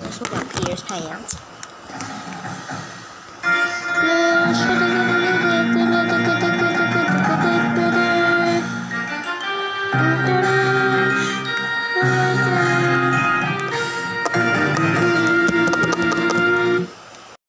Look at Peter's pants. Mm -hmm.